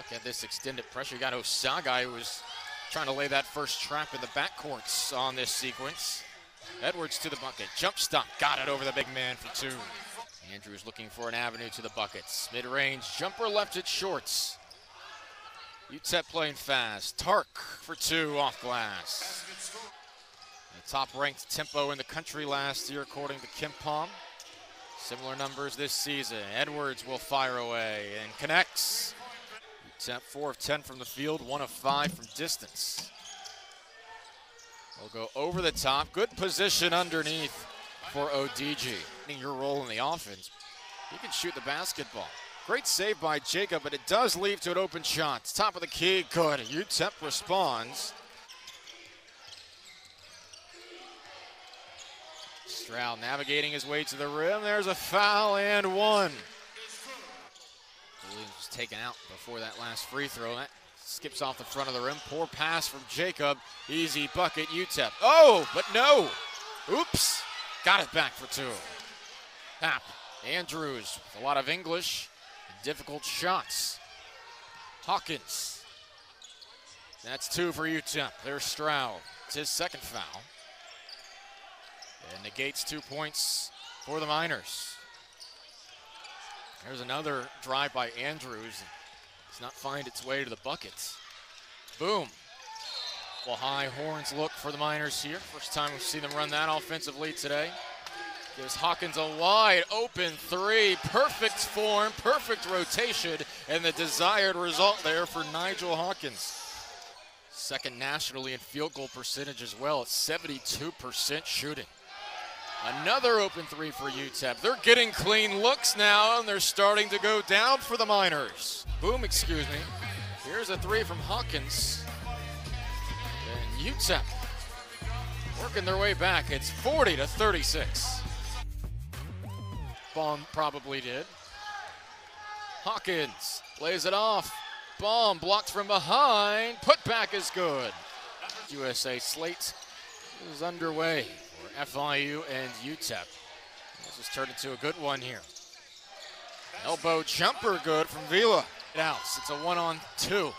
Look at this extended pressure. You got Osaghae who was trying to lay that first trap in the backcourts on this sequence. Edwards to the bucket. Jump stop. Got it over the big man for two. Andrews looking for an avenue to the buckets. Mid range jumper left it shorts. UTEP playing fast. Tarke for two off glass. The top ranked tempo in the country last year, according to KenPom. Similar numbers this season. Edwards will fire away and connects. UTEP 4 of 10 from the field, 1 of 5 from distance. We'll go over the top. Good position underneath for Odigie. Your role in the offense. He can shoot the basketball. Great save by Jacob, but it does lead to an open shot. Top of the key, good. UTEP responds. Stroud navigating his way to the rim. There's a foul and one. Williams was taken out before that last free throw. That skips off the front of the rim. Poor pass from Jacob. Easy bucket, UTEP. Oh, but no. Oops. Got it back for two. Hap. Andrews with a lot of English. Difficult shots. Hawkins. That's two for UTEP. There's Stroud. It's his second foul. And negates two points for the Miners. There's another drive by Andrews. Does not find its way to the buckets. Boom. Well, high horns look for the Miners here. First time we've seen them run that offensive lead today. Gives Hawkins a wide open three. Perfect form, perfect rotation, and the desired result there for Nigel Hawkins. Second nationally in field goal percentage as well at 72% shooting. Another open three for UTEP. They're getting clean looks now, and they're starting to go down for the Miners. Boom, excuse me. Here's a three from Hawkins. And UTEP working their way back. It's 40 to 36. Boum probably did. Hawkins lays it off. Boum blocked from behind. Put back is good. USA slate is underway for FIU and UTEP. This has turned into a good one here. Elbow jumper good from Vila. Outs. It's a one on two.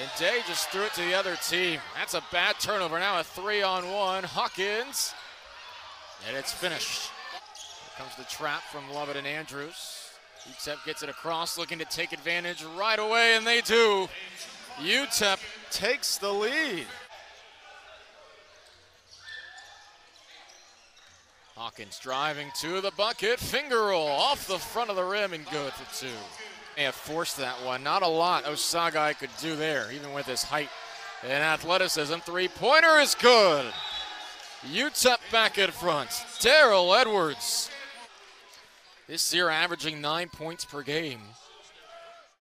And Day just threw it to the other team. That's a bad turnover. Now a three on one. Hawkins. And it's finished. Here comes the trap from Lovett and Andrews. UTEP gets it across, looking to take advantage right away, and they do. UTEP takes the lead. Hawkins driving to the bucket, finger roll off the front of the rim and good for two. May have forced that one. Not a lot Osaghae could do there, even with his height and athleticism. Three-pointer is good. UTEP back in front. Daryl Edwards. This year averaging nine points per game.